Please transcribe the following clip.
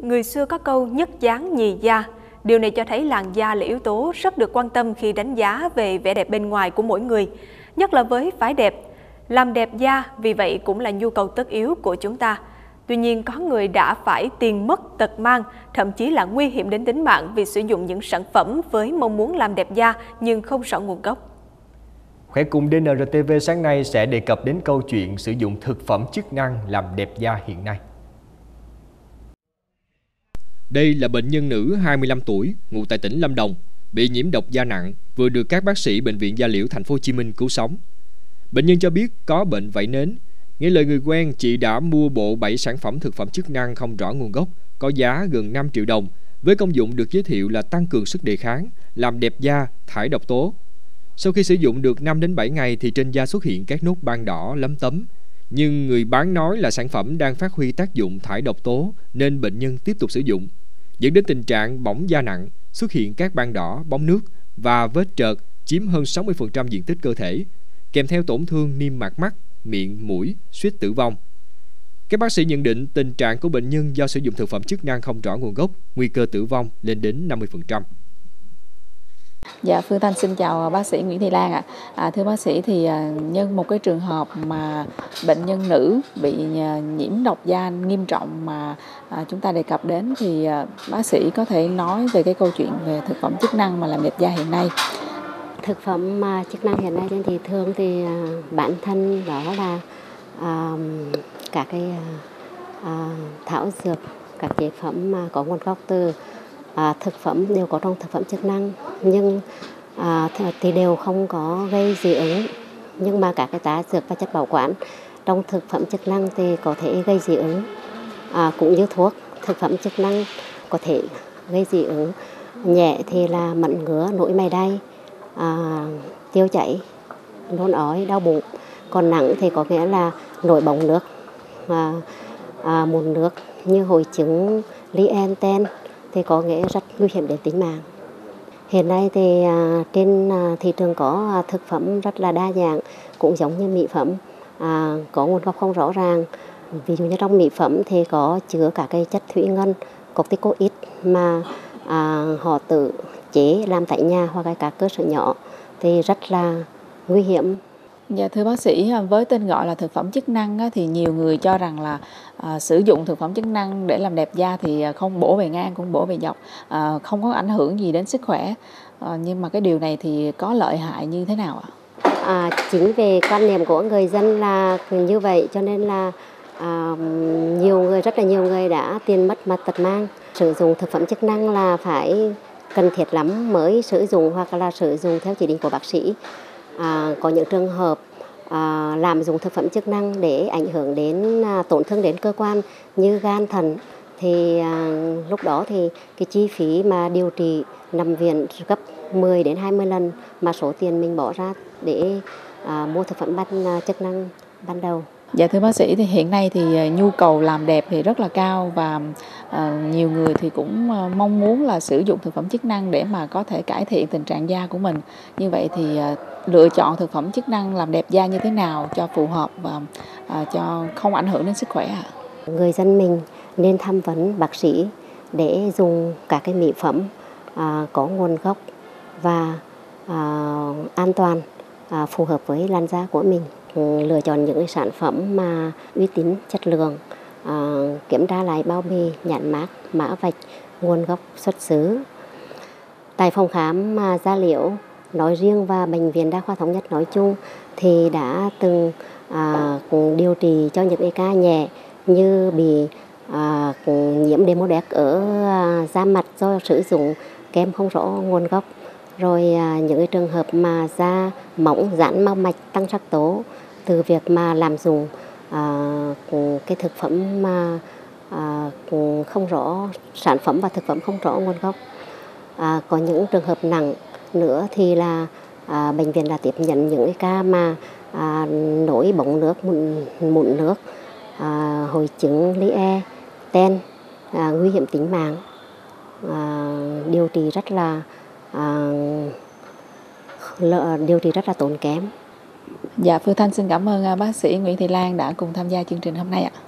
người xưa có câu nhất dáng nhì da. Điều này cho thấy làn da là yếu tố rất được quan tâm khi đánh giá về vẻ đẹp bên ngoài của mỗi người, nhất là với phái đẹp. Làm đẹp da vì vậy cũng là nhu cầu tất yếu của chúng ta. Tuy nhiên, có người đã phải tiền mất tật mang, thậm chí là nguy hiểm đến tính mạng vì sử dụng những sản phẩm với mong muốn làm đẹp da nhưng không rõ nguồn gốc. Khỏe cùng DNRTV sáng nay sẽ đề cập đến câu chuyện sử dụng thực phẩm chức năng làm đẹp da hiện nay. Đây là bệnh nhân nữ 25 tuổi, ngụ tại tỉnh Lâm Đồng, bị nhiễm độc da nặng, vừa được các bác sĩ bệnh viện Gia Liễu thành phố Hồ Chí Minh cứu sống. Bệnh nhân cho biết có bệnh vảy nến. Nghe lời người quen, chị đã mua bộ 7 sản phẩm thực phẩm chức năng không rõ nguồn gốc, có giá gần 5 triệu đồng, với công dụng được giới thiệu là tăng cường sức đề kháng, làm đẹp da, thải độc tố. Sau khi sử dụng được 5 đến 7 ngày thì trên da xuất hiện các nốt ban đỏ, lấm tấm. Nhưng người bán nói là sản phẩm đang phát huy tác dụng thải độc tố nên bệnh nhân tiếp tục sử dụng, dẫn đến tình trạng bỏng da nặng, xuất hiện các ban đỏ, bóng nước và vết trợt chiếm hơn 60% diện tích cơ thể, kèm theo tổn thương niêm mạc mắt, miệng, mũi, suýt tử vong. Các bác sĩ nhận định tình trạng của bệnh nhân do sử dụng thực phẩm chức năng không rõ nguồn gốc, nguy cơ tử vong lên đến 50%. Dạ Phương Thanh xin chào à, bác sĩ Nguyễn Thị Lan ạ. À. thưa bác sĩ thì à, nhân một cái trường hợp mà bệnh nhân nữ bị à, nhiễm độc da nghiêm trọng mà à, chúng ta đề cập đến thì à, bác sĩ có thể nói về cái câu chuyện về thực phẩm chức năng mà làm đẹp da hiện nay thực phẩm mà chức năng hiện nay trên thị thì à, bản thân đó là à, các cái à, thảo dược các chế phẩm mà có nguồn gốc từ à, thực phẩm đều có trong thực phẩm chức năng nhưng à, thì đều không có gây dị ứng. Nhưng mà các cái tá dược và chất bảo quản trong thực phẩm chức năng thì có thể gây dị ứng à, cũng như thuốc thực phẩm chức năng có thể gây dị ứng. Nhẹ thì là mẩn ngứa nổi mày đay à, tiêu chảy nôn ói đau bụng. Còn nặng thì có nghĩa là nổi bóng nước à, à, mụn nước như hội chứng Lienten thì có nghĩa rất nguy hiểm đến tính mạng. Hiện nay thì à, trên à, thị trường có à, thực phẩm rất là đa dạng cũng giống như mỹ phẩm à, có nguồn gốc không rõ ràng. Ví dụ như trong mỹ phẩm thì có chứa cả cái chất thủy ngân corticoid mà à, họ tự chế làm tại nhà hoặc là các cơ sở nhỏ thì rất là nguy hiểm. Dạ thưa bác sĩ, à, với tên gọi là thực phẩm chức năng á, thì nhiều người cho rằng là à, sử dụng thực phẩm chức năng để làm đẹp da thì à, không bổ bề ngang cũng bổ bề dọc, à, không có ảnh hưởng gì đến sức khỏe. À, nhưng mà cái điều này thì có lợi hại như thế nào ạ? À, chính về quan niệm của người dân là như vậy cho nên là à, nhiều người rất là nhiều người đã tiền mất mặt tật mang sử dụng thực phẩm chức năng là phải cần thiết lắm mới sử dụng hoặc là sử dụng theo chỉ định của bác sĩ à, có những trường hợp à, làm dùng thực phẩm chức năng để ảnh hưởng đến à, tổn thương đến cơ quan như gan thận thì à, lúc đó thì cái chi phí mà điều trị nằm viện gấp 10 đến 20 lần mà số tiền mình bỏ ra để à, mua thực phẩm ban à, chức năng ban đầu. Dạ thưa bác sĩ, thì hiện nay thì ờ, nhu cầu làm đẹp thì rất là cao và ờ, nhiều người thì cũng ờ, mong muốn là sử dụng thực phẩm chức năng để mà có thể cải thiện tình trạng da của mình. Như vậy thì lựa chọn thực phẩm chức năng làm đẹp da như thế nào cho phù hợp và cho không ảnh hưởng đến sức khỏe ạ? Người dân mình nên tham vấn bác sĩ để dùng các cái mỹ phẩm có nguồn gốc và an toàn phù hợp với làn da của mình lựa chọn những sản phẩm mà uy tín chất lượng à, kiểm tra lại bao bì nhãn mát mã vạch nguồn gốc xuất xứ. Tại phòng khám mà gia liễu nói riêng và bệnh viện đa khoa thống nhất nói chung thì đã từng à, điều trị cho những ca nhẹ như bị à, nhiễm demodex ở à, da mặt do sử dụng kem không rõ nguồn gốc. Rồi à, những cái trường hợp mà da mỏng giãn mau mạch tăng sắc tố từ việc mà làm dùng ờ, cái thực phẩm mà ờ, không rõ sản phẩm và thực phẩm không rõ nguồn gốc. À, có những trường hợp nặng nữa thì là à, bệnh viện đã tiếp nhận những cái ca mà à, nổi bóng nước mụn, mụn nước à, hội chứng e ten nguy hiểm tính mạng. Điều trị rất là điều trị rất là tốn kém. Dạ Phương Thanh xin cảm ơn à, bác sĩ Nguyễn Thị Lan đã cùng tham gia chương trình hôm nay ạ.